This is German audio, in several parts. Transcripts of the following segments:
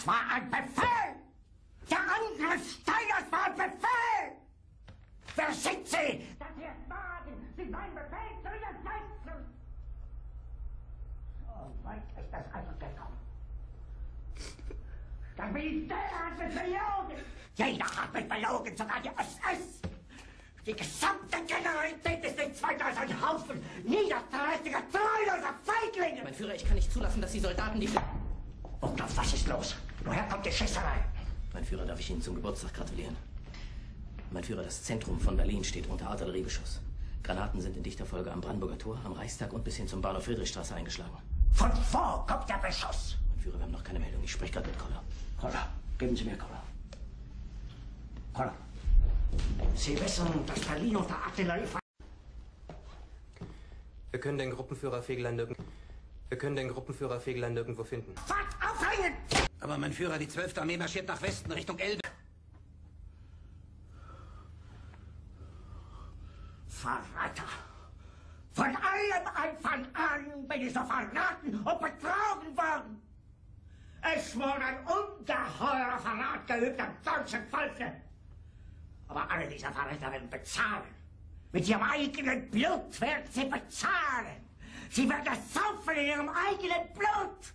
Das war ein Befehl! Der Angriff Steiners war ein Befehl! Wer sind Sie? Dass Sie es wagen, sich meinen Befehl zu widersetzen! So weit ist das also gekommen. Das Militär hat mich belogen! Jeder hat mich belogen, sogar die SS! Die gesamte Generalität ist nichts weiter als ein Haufen niederträchtiger, treuloser Feiglinge! Mein Führer, ich kann nicht zulassen, dass die Soldaten die... Burgdorf, was ist los? Woher kommt die Schießerei? Mein Führer, darf ich Ihnen zum Geburtstag gratulieren? Mein Führer, das Zentrum von Berlin steht unter Artilleriebeschuss. Granaten sind in dichter Folge am Brandenburger Tor, am Reichstag und bis hin zum Bahnhof Friedrichstraße eingeschlagen. Von wo kommt der Beschuss? Mein Führer, wir haben noch keine Meldung. Ich spreche gerade mit Koller. Koller, geben Sie mir Koller. Koller. Sie wissen, dass Berlin unter Artillerie... Wir können den Gruppenführer Fegelein nirgendwo... Wir können den Gruppenführer Fegelein nirgendwo finden. Fahrt aufhängen! Aber mein Führer, die 12. Armee marschiert nach Westen, Richtung Elbe. Verräter! Von allem Anfang an bin ich so verraten und betrogen worden! Es wurde ein ungeheurer Verrat geübt am deutschen Volke! Aber alle diese Verräter werden bezahlen! Mit ihrem eigenen Blut werden sie bezahlen! Sie werden es saufen in ihrem eigenen Blut!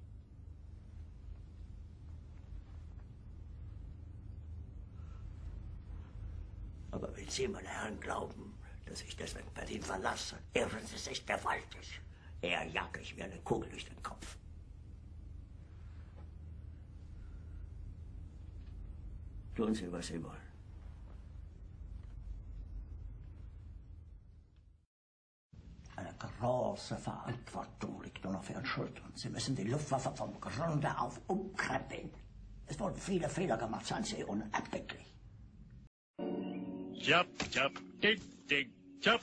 Aber wenn Sie, meine Herren, glauben, dass ich deswegen Berlin verlasse, irren Sie sich gewaltig. Eher jage ich mir eine Kugel durch den Kopf. Tun Sie, was Sie wollen. Eine große Verantwortung liegt nun auf Ihren Schultern. Sie müssen die Luftwaffe vom Grunde auf umkrempeln. Es wurden viele Fehler gemacht, seien Sie unerbittlich. jump, jump, dig, dig, jump.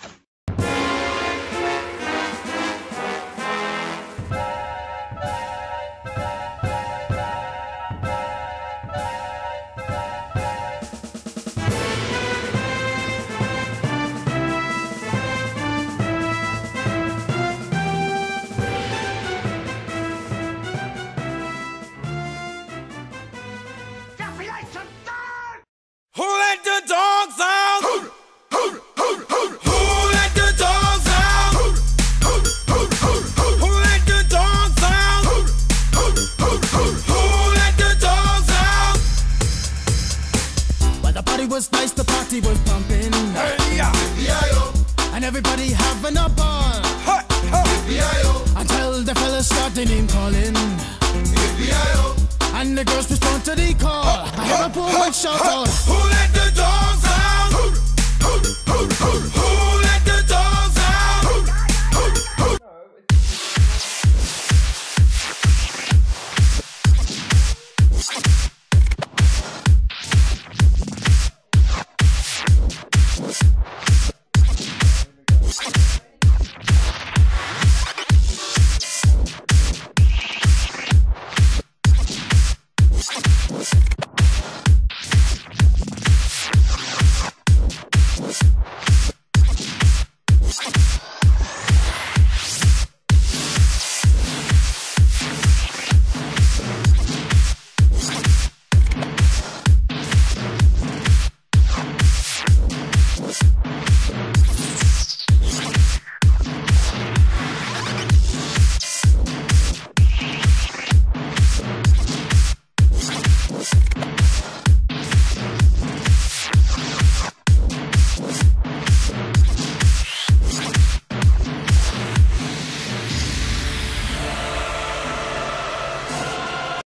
Was nice, the party was pumping. And everybody having a ball. Until the fellas started name calling. And the girls respond to the call. I hear a poor one shout out. Who let the dogs out? Who let the dogs